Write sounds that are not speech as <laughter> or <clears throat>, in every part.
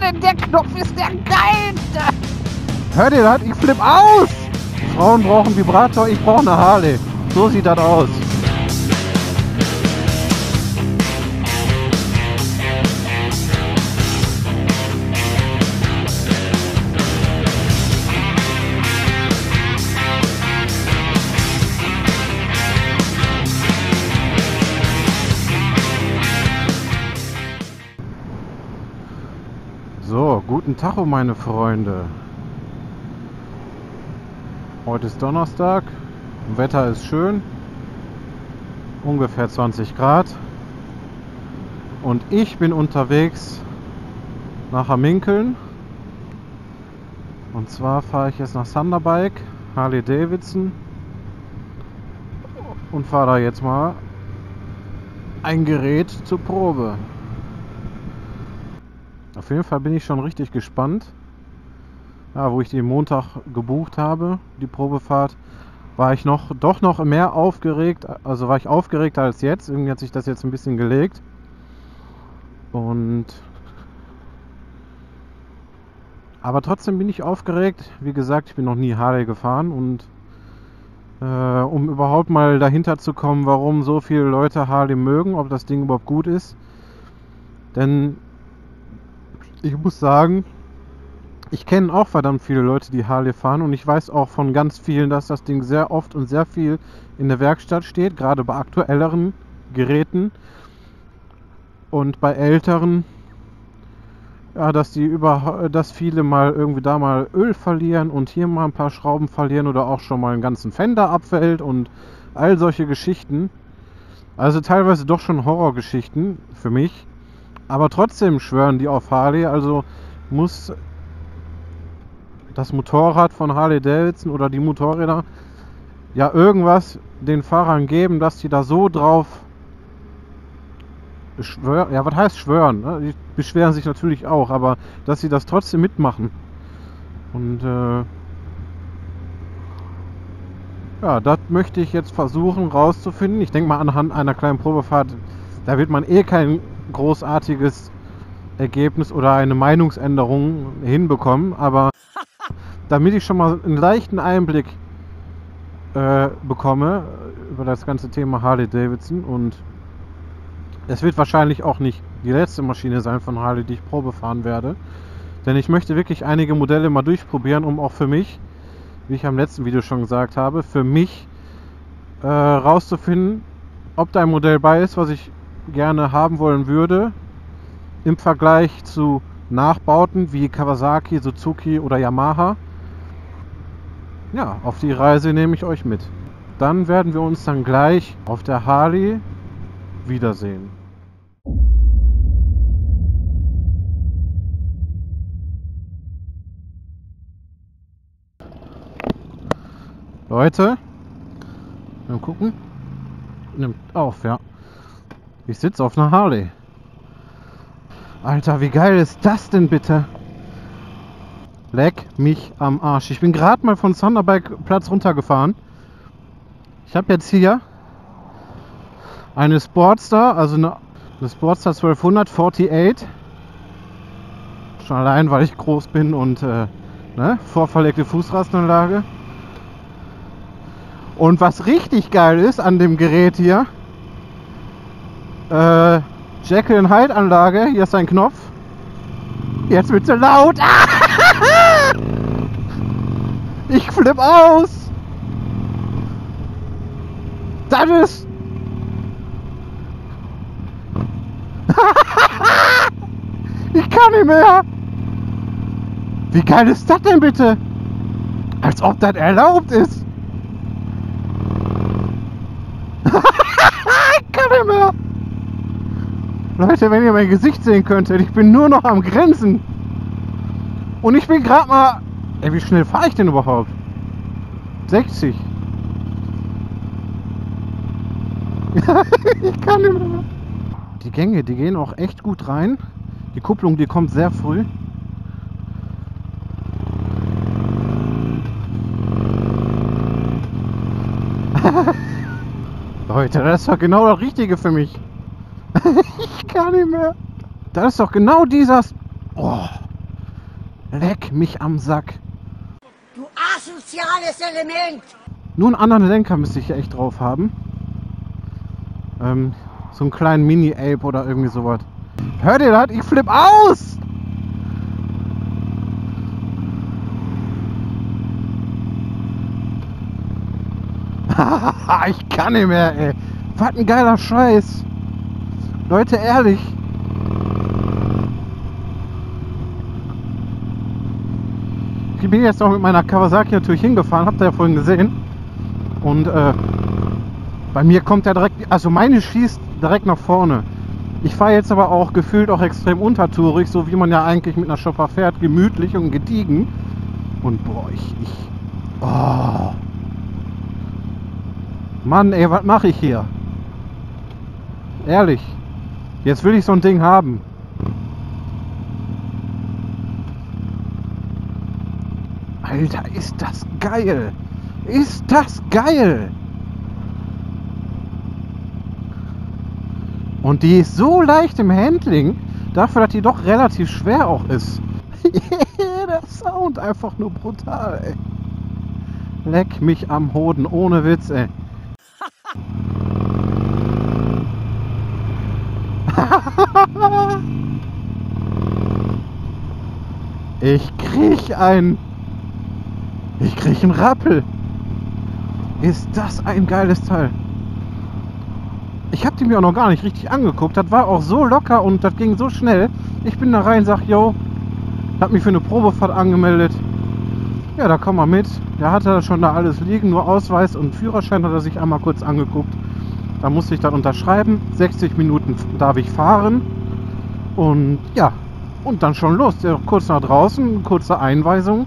Mann, der Knopf ist der geilste. Hört ihr das? Ich flipp aus. Frauen brauchen Vibrator, ich brauche eine Harley. So sieht das aus. Guten oh meine Freunde. Heute ist Donnerstag. Wetter ist schön. Ungefähr 20 Grad. Und ich bin unterwegs nach Aminkeln. Und zwar fahre ich jetzt nach Thunderbike, Harley Davidson. Und fahre da jetzt mal ein Gerät zur Probe. Auf jeden Fall bin ich schon richtig gespannt. Ja, wo ich den Montag gebucht habe, die Probefahrt, war ich noch doch noch mehr aufgeregt. Also war ich aufgeregter als jetzt. Irgendwie hat sich das jetzt ein bisschen gelegt. Und aber trotzdem bin ich aufgeregt. Wie gesagt, ich bin noch nie Harley gefahren und äh, um überhaupt mal dahinter zu kommen, warum so viele Leute Harley mögen, ob das Ding überhaupt gut ist. Denn ich muss sagen, ich kenne auch verdammt viele Leute, die Harley fahren und ich weiß auch von ganz vielen, dass das Ding sehr oft und sehr viel in der Werkstatt steht, gerade bei aktuelleren Geräten und bei älteren, ja, dass die über, dass viele mal irgendwie da mal Öl verlieren und hier mal ein paar Schrauben verlieren oder auch schon mal einen ganzen Fender abfällt und all solche Geschichten. Also teilweise doch schon Horrorgeschichten für mich. Aber trotzdem schwören die auf Harley, also muss das Motorrad von Harley Davidson oder die Motorräder ja irgendwas den Fahrern geben, dass die da so drauf schwören. Ja, was heißt schwören? Ne? Die beschweren sich natürlich auch, aber dass sie das trotzdem mitmachen. Und äh, ja, das möchte ich jetzt versuchen rauszufinden. Ich denke mal anhand einer kleinen Probefahrt, da wird man eh kein großartiges Ergebnis oder eine Meinungsänderung hinbekommen, aber <laughs> damit ich schon mal einen leichten Einblick äh, bekomme über das ganze Thema Harley Davidson und es wird wahrscheinlich auch nicht die letzte Maschine sein von Harley, die ich Probe fahren werde, denn ich möchte wirklich einige Modelle mal durchprobieren, um auch für mich, wie ich am letzten Video schon gesagt habe, für mich äh, rauszufinden, ob da ein Modell bei ist, was ich gerne haben wollen würde im Vergleich zu Nachbauten wie Kawasaki, Suzuki oder Yamaha. Ja, auf die Reise nehme ich euch mit. Dann werden wir uns dann gleich auf der Harley wiedersehen. Leute, mal gucken. Nimmt auf, ja. Ich sitze auf einer Harley. Alter, wie geil ist das denn bitte? Leck mich am Arsch. Ich bin gerade mal von Thunderbike Platz runtergefahren. Ich habe jetzt hier eine Sportster, also eine, eine Sportster 1200 48. Schon allein, weil ich groß bin und äh, ne, vorverlegte Fußrastenanlage. Und was richtig geil ist an dem Gerät hier, äh, Jekyll Hyde Anlage. Hier ist ein Knopf. Jetzt wird so laut. <laughs> Ich flipp aus. Das ist. <laughs> Ich kann nicht mehr. Wie geil ist das denn bitte? Als ob das erlaubt ist. ich kann nicht mehr. Leute, wenn ihr mein Gesicht sehen könntet, ich bin nur noch am Grenzen. Und ich bin gerade mal... Ey, wie schnell fahre ich denn überhaupt? 60. <laughs> ich kann nicht mehr. Die Gänge, die gehen auch echt gut rein. Die Kupplung, die kommt sehr früh. <laughs> Leute, das doch genau das Richtige für mich. <laughs> kann nicht mehr. Das ist doch genau dieser... Oh, Leck mich am Sack. Du asoziales Element! Nur einen anderen Lenker müsste ich ja echt drauf haben. Ähm, so einen kleinen Mini-Ape oder irgendwie sowas. Hört ihr das? Ich flipp aus! <laughs> ich kann nicht mehr, ey. Was ein geiler Scheiß. Leute, ehrlich. Ich bin jetzt auch mit meiner Kawasaki natürlich hingefahren, habt ihr ja vorhin gesehen. Und äh, bei mir kommt er direkt, also meine schießt direkt nach vorne. Ich fahre jetzt aber auch gefühlt auch extrem untertourig, so wie man ja eigentlich mit einer Chopper fährt, gemütlich und gediegen. Und boah, ich, ich, oh. Mann, ey, was mache ich hier? Ehrlich. Jetzt will ich so ein Ding haben. Alter, ist das geil. Ist das geil. Und die ist so leicht im Handling, dafür, dass die doch relativ schwer auch ist. <laughs> Der Sound einfach nur brutal, ey. Leck mich am Hoden, ohne Witz, ey. <laughs> ich krieg ein. Ich krieg einen Rappel. Ist das ein geiles Teil? Ich habe die mir auch noch gar nicht richtig angeguckt. Das war auch so locker und das ging so schnell. Ich bin da rein, sag, yo, hab mich für eine Probefahrt angemeldet. Ja, da komm mal mit. Der hatte schon da alles liegen, nur Ausweis und Führerschein hat er sich einmal kurz angeguckt. Da musste ich dann unterschreiben. 60 Minuten darf ich fahren. Und ja, und dann schon los. Kurz nach draußen, kurze Einweisung.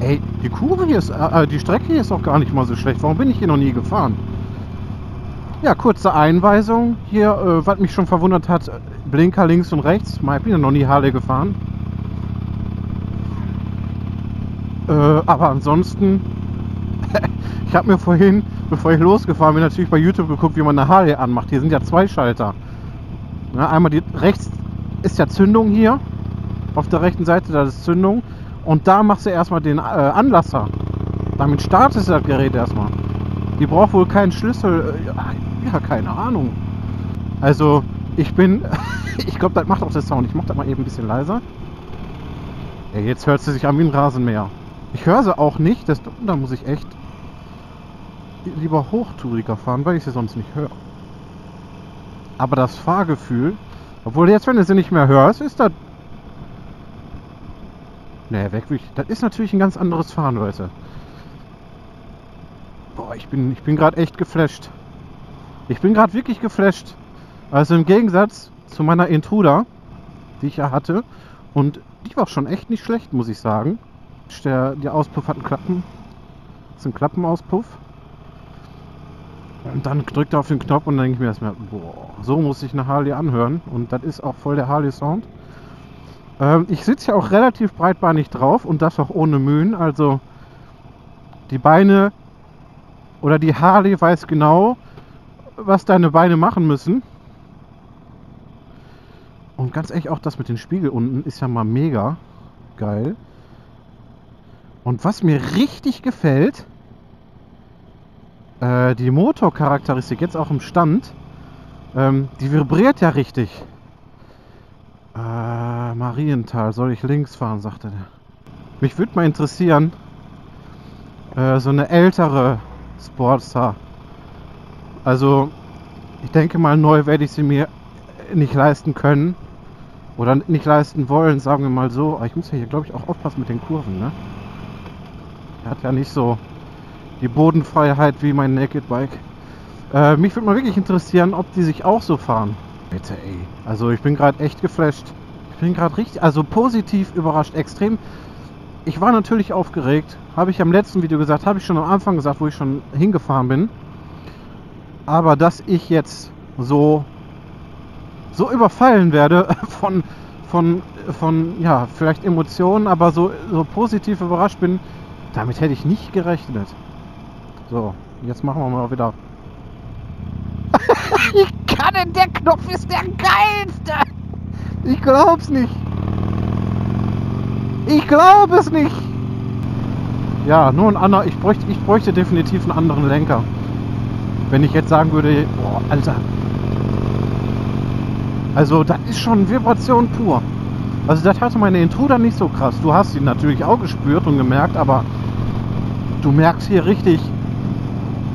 Ey, die Kurve hier ist, äh, die Strecke hier ist auch gar nicht mal so schlecht. Warum bin ich hier noch nie gefahren? Ja, kurze Einweisung. Hier, äh, was mich schon verwundert hat, Blinker links und rechts. Ich bin ja noch nie Harley gefahren. Äh, aber ansonsten, <laughs> ich habe mir vorhin, bevor ich losgefahren bin, natürlich bei YouTube geguckt, wie man eine Harley anmacht. Hier sind ja zwei Schalter. Ja, einmal die rechts ist ja Zündung hier. Auf der rechten Seite, da ist Zündung. Und da machst du erstmal den äh, Anlasser. Damit startest du das Gerät erstmal. Die braucht wohl keinen Schlüssel. Äh, ja, keine Ahnung. Also, ich bin. <laughs> ich glaube, das macht auch der Sound. Ich mach das mal eben ein bisschen leiser. Ja, jetzt hört sie sich an wie ein Rasenmäher. Ich höre sie auch nicht. Das, da muss ich echt lieber hochtouriger fahren, weil ich sie sonst nicht höre. Aber das Fahrgefühl, obwohl jetzt, wenn du sie nicht mehr hörst, ist das. Ne, weg. Das ist natürlich ein ganz anderes Fahren, Leute. Boah, ich bin, ich bin gerade echt geflasht. Ich bin gerade wirklich geflasht. Also im Gegensatz zu meiner Intruder, die ich ja hatte, und die war schon echt nicht schlecht, muss ich sagen. Der, der Auspuff hat einen Klappen. Das ist ein Klappenauspuff. Und dann drückt er auf den Knopf und dann denke ich mir erstmal, boah, so muss sich eine Harley anhören. Und das ist auch voll der Harley-Sound. Ähm, ich sitze ja auch relativ breitbeinig drauf und das auch ohne Mühen. Also die Beine oder die Harley weiß genau, was deine Beine machen müssen. Und ganz ehrlich, auch das mit den Spiegel unten ist ja mal mega geil. Und was mir richtig gefällt, äh, die Motorcharakteristik jetzt auch im Stand, ähm, die vibriert ja richtig. Äh, Marienthal, soll ich links fahren, sagte der. Mich würde mal interessieren, äh, so eine ältere Sportster. Also, ich denke mal, neu werde ich sie mir nicht leisten können. Oder nicht leisten wollen, sagen wir mal so. Ich muss ja hier, glaube ich, auch aufpassen mit den Kurven, ne? Er hat ja nicht so die Bodenfreiheit wie mein Naked Bike. Äh, mich würde mal wirklich interessieren, ob die sich auch so fahren. Bitte, ey. Also ich bin gerade echt geflasht. Ich bin gerade richtig, also positiv überrascht, extrem. Ich war natürlich aufgeregt. Habe ich am letzten Video gesagt, habe ich schon am Anfang gesagt, wo ich schon hingefahren bin. Aber dass ich jetzt so so überfallen werde <laughs> von von von ja vielleicht Emotionen, aber so so positiv überrascht bin, damit hätte ich nicht gerechnet. So, jetzt machen wir mal wieder. <laughs> ich kann denn, der Knopf ist der geilste! Ich glaub's nicht. Ich glaube es nicht. Ja, nur ein anderer. Ich bräuchte, ich bräuchte definitiv einen anderen Lenker. Wenn ich jetzt sagen würde, boah, Alter. Also, das ist schon Vibration pur. Also, das hatte meine Intruder nicht so krass. Du hast ihn natürlich auch gespürt und gemerkt, aber du merkst hier richtig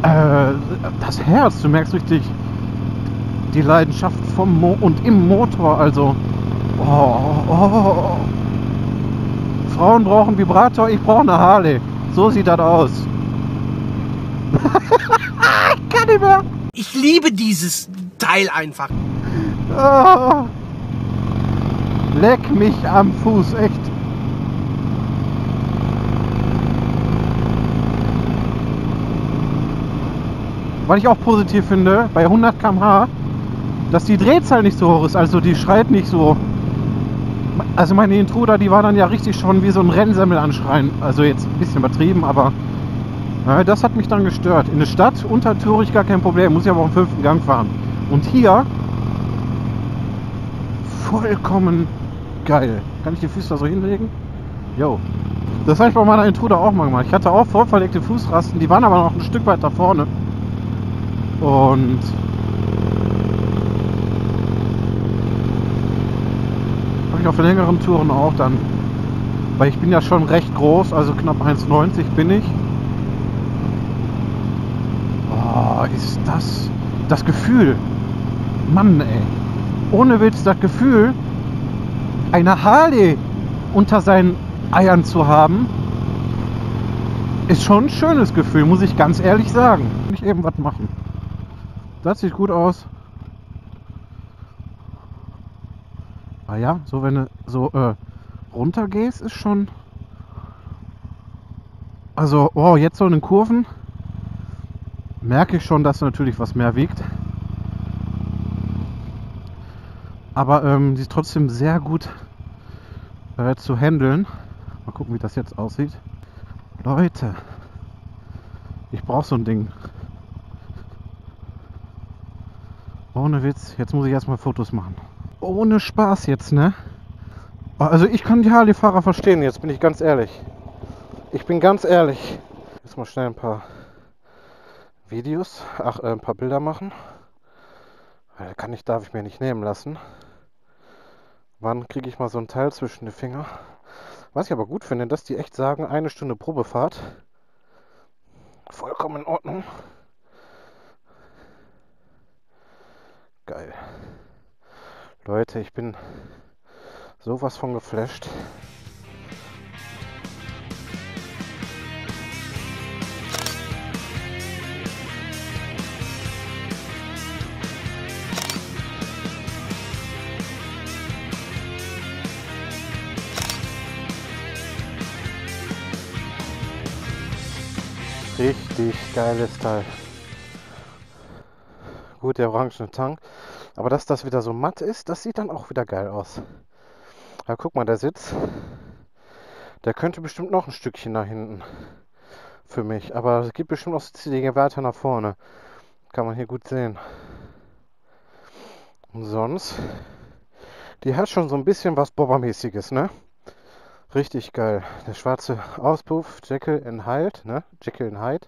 äh, das Herz. Du merkst richtig die Leidenschaft vom Mo und im Motor. Also, oh, oh, oh. Frauen brauchen Vibrator, ich brauche eine Harley. So sieht das aus. <laughs> ich kann nicht mehr. Ich liebe dieses Teil einfach. Ah. Leck mich am Fuß, echt. Was ich auch positiv finde, bei 100 km/h, dass die Drehzahl nicht so hoch ist. Also die schreit nicht so. Also meine Intruder, die war dann ja richtig schon wie so ein Rennsemmel anschreien. Also jetzt ein bisschen übertrieben, aber ja, das hat mich dann gestört. In der Stadt untertürig gar kein Problem, muss ich aber auf dem fünften Gang fahren. Und hier vollkommen geil. Kann ich die Füße da so hinlegen? Jo. Das habe ich bei meiner Intruder auch mal gemacht. Ich hatte auch vorverlegte Fußrasten, die waren aber noch ein Stück weiter vorne. Und habe ich auf längeren Touren auch dann, weil ich bin ja schon recht groß, also knapp 1,90 bin ich. Oh, ist das das Gefühl. Mann, ey. Ohne Witz, das Gefühl, eine Harley unter seinen Eiern zu haben, ist schon ein schönes Gefühl, muss ich ganz ehrlich sagen. Nicht eben was machen. Das sieht gut aus. Ah ja, so wenn du so äh, runter gehst, ist schon. Also, oh, jetzt so in den Kurven merke ich schon, dass natürlich was mehr wiegt. Aber ähm, die ist trotzdem sehr gut äh, zu handeln. Mal gucken, wie das jetzt aussieht. Leute, ich brauche so ein Ding. Ohne Witz, jetzt muss ich erstmal Fotos machen. Ohne Spaß jetzt, ne? Also ich kann die Harley-Fahrer verstehen, jetzt bin ich ganz ehrlich. Ich bin ganz ehrlich. Jetzt mal schnell ein paar Videos, ach, äh, ein paar Bilder machen. Kann ich, darf ich mir nicht nehmen lassen. Wann kriege ich mal so ein Teil zwischen die Finger? Was ich aber gut finde, dass die echt sagen, eine Stunde Probefahrt. Vollkommen in Ordnung. Geil. Leute, ich bin sowas von geflasht. Richtig geiles Teil. Gut, der orangene Tank. Aber dass das wieder so matt ist, das sieht dann auch wieder geil aus. Ja, guck mal, der Sitz. Der könnte bestimmt noch ein Stückchen nach hinten. Für mich. Aber es gibt bestimmt noch Sitze, weiter nach vorne. Kann man hier gut sehen. Und sonst. Die hat schon so ein bisschen was Bobbermäßiges, ne? Richtig geil. Der schwarze Auspuff, Jekyll in Hyde, ne? Jekyll in Hyde.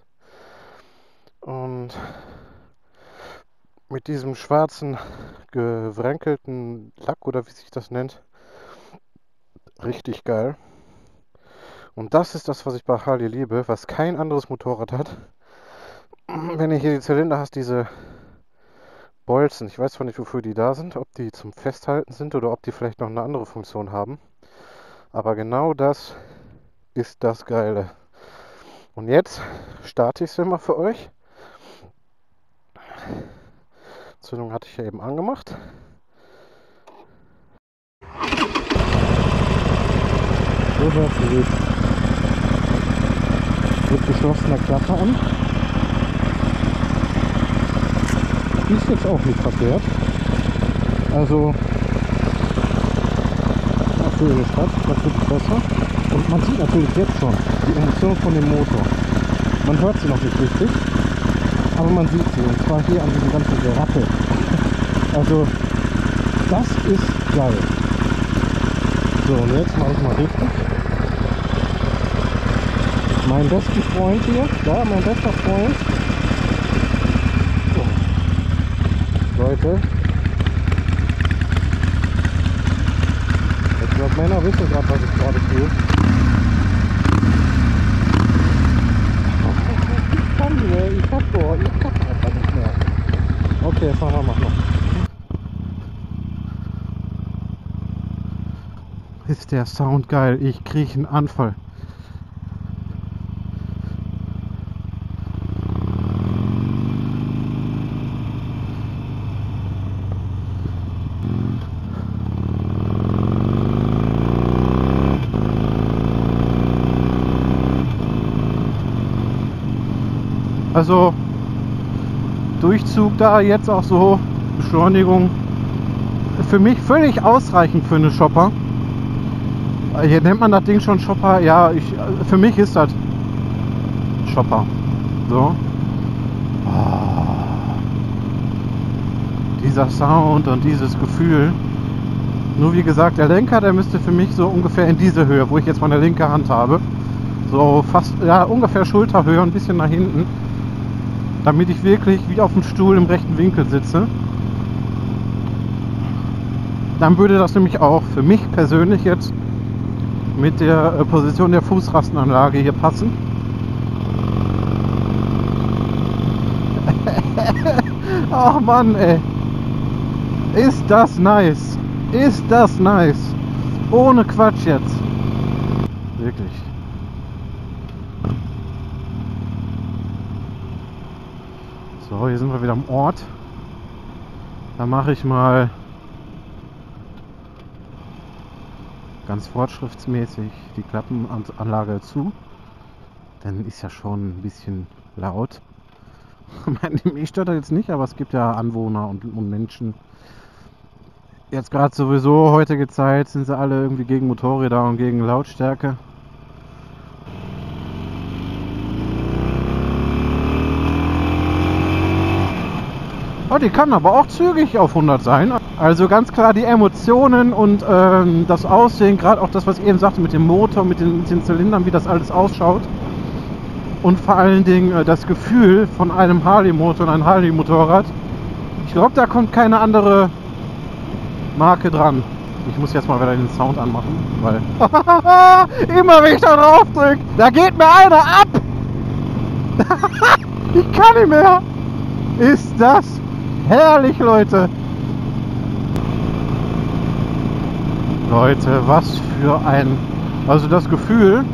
Und mit diesem schwarzen gewrankelten Lack oder wie sich das nennt. Richtig geil. Und das ist das, was ich bei Harley liebe, was kein anderes Motorrad hat. <clears throat> Wenn ihr hier die Zylinder hast, diese Bolzen, ich weiß zwar nicht, wofür die da sind, ob die zum Festhalten sind oder ob die vielleicht noch eine andere Funktion haben. Aber genau das ist das Geile. Und jetzt starte ich es immer für euch. Zündung hatte ich ja eben angemacht. Sich mit geschlossener Klappe an. Ist jetzt auch nicht verkehrt. Also ihre Stadt natürlich besser. Und man sieht natürlich jetzt schon die Emotion von dem Motor. Man hört sie noch nicht richtig, aber man sieht sie. Und zwar hier an diesem ganzen Gerappel. <laughs> Also, das ist geil. So, und jetzt mache ich mal richtig. Mein besten Freund hier, da, mein bester Freund. So. Leute. Ich glaube, Männer wissen gerade, was ich gerade tue. Ich kann hier, ich hab doch, ich hab einfach nicht mehr. Okay, jetzt machen wir mal noch. Der Sound geil, ich kriege einen Anfall. Also Durchzug da jetzt auch so Beschleunigung für mich völlig ausreichend für eine Shopper. Hier nennt man das Ding schon Shopper. Ja, ich, für mich ist das Shopper. So. Oh. Dieser Sound und dieses Gefühl. Nur wie gesagt, der Lenker, der müsste für mich so ungefähr in diese Höhe, wo ich jetzt meine linke Hand habe. So fast, ja, ungefähr Schulterhöhe, ein bisschen nach hinten damit ich wirklich wie auf dem Stuhl im rechten Winkel sitze. Dann würde das nämlich auch für mich persönlich jetzt mit der äh, Position der Fußrastenanlage hier passen. <laughs> Ach Mann, ey. Ist das nice. Ist das nice. Ohne Quatsch jetzt. Wirklich. So, hier sind wir wieder am Ort. Da mache ich mal ganz fortschrittsmäßig die Klappenanlage zu. Denn ist ja schon ein bisschen laut. <laughs> Mich stört das jetzt nicht, aber es gibt ja Anwohner und, und Menschen. Jetzt gerade sowieso heutige Zeit sind sie alle irgendwie gegen Motorräder und gegen Lautstärke. Die kann aber auch zügig auf 100 sein. Also ganz klar die Emotionen und ähm, das Aussehen, gerade auch das, was ich eben sagte mit dem Motor, mit den, mit den Zylindern, wie das alles ausschaut. Und vor allen Dingen äh, das Gefühl von einem Harley-Motor und einem Harley-Motorrad. Ich glaube, da kommt keine andere Marke dran. Ich muss jetzt mal wieder den Sound anmachen, weil <laughs> immer wenn ich da drauf drücke, da geht mir einer ab. <laughs> ich kann nicht mehr. Ist das herrlich, Leute. Leute, was für ein... Also das Gefühl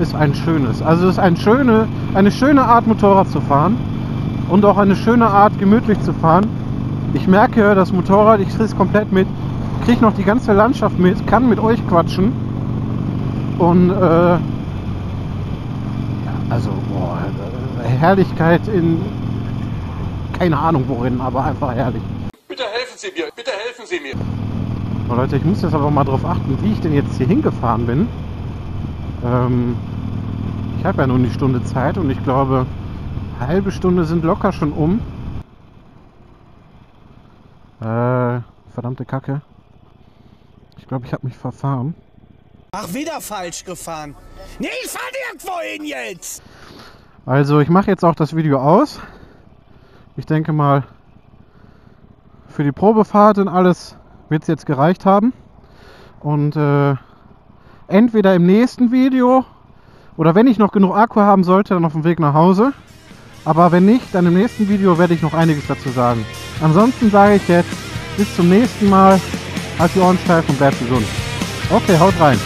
ist ein schönes. Also es ist ein schöne, eine schöne Art Motorrad zu fahren und auch eine schöne Art gemütlich zu fahren. Ich merke, das Motorrad, ich kriege es komplett mit, kriege noch die ganze Landschaft mit, kann mit euch quatschen und äh, also boah, Herrlichkeit in keine Ahnung worin, aber einfach herrlich. Bitte helfen Sie mir, bitte helfen Sie mir. So, Leute, ich muss jetzt aber mal darauf achten, wie ich denn jetzt hier hingefahren bin. Ähm, ich habe ja nur eine Stunde Zeit und ich glaube, eine halbe Stunde sind locker schon um. Äh, verdammte Kacke. Ich glaube, ich habe mich verfahren. Ach, wieder falsch gefahren. Nee, ich fahr nirgendwo hin jetzt! Also, ich mache jetzt auch das Video aus. Ich denke mal, für die Probefahrt und alles wird es jetzt gereicht haben. Und äh, entweder im nächsten Video oder wenn ich noch genug Akku haben sollte, dann auf dem Weg nach Hause. Aber wenn nicht, dann im nächsten Video werde ich noch einiges dazu sagen. Ansonsten sage ich jetzt bis zum nächsten Mal. Halt die Ohren steif und bleibt gesund. Okay, haut rein.